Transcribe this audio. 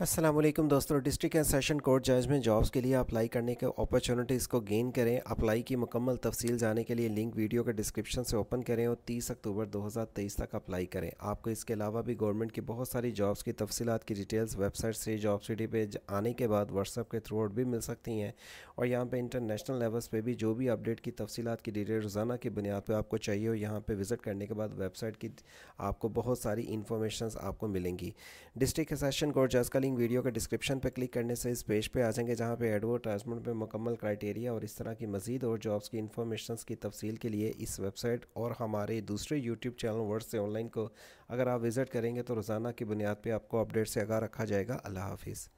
असलम दोस्तों, district and session court जज में जॉब्स के लिए अप्लाई करने के अपॉर्चुनिटीज़ को गेन करें। अप्लाई की मुकम्मल तफसील जाने के लिए लिंक वीडियो के डिस्क्रिप्शन से ओपन करें और 30 अक्टूबर 2023 तक अप्लाई करें। आपको इसके अलावा भी गवर्नमेंट की बहुत सारी जॉब्स की तफसीत की डिटेल्स वेबसाइट से जॉब सिटी पे आने के बाद व्हाट्सअप के थ्रू भी मिल सकती हैं। और यहाँ पर इंटरनेशनल लेवल्स पर भी जो भी अपडेट की तफसीत की डिटेल रोज़ाना की बुनियाद पर आपको चाहिए और यहाँ पर विज़िट करने के बाद वेबसाइट की आपको बहुत सारी इन्फॉर्मेशन आपको मिलेंगी। डिस्ट्रिक्ट सेशन कोर्ट जज का लिंक वीडियो के डिस्क्रिप्शन पर क्लिक करने से इस पेज पे आ जाएँगे, जहाँ पे एडवर्टाइजमेंट पे मुकम्मल क्राइटेरिया और इस तरह की मजीद और जॉब्स की इन्फॉर्मेशन की तफसील के लिए इस वेबसाइट और हमारे दूसरे यूट्यूब चैनल वर्ड से ऑनलाइन को अगर आप विज़िट करेंगे तो रोज़ाना की बुनियाद पर आपको अपडेट से आगा रखा जाएगा। अल्लाह हाफिज़।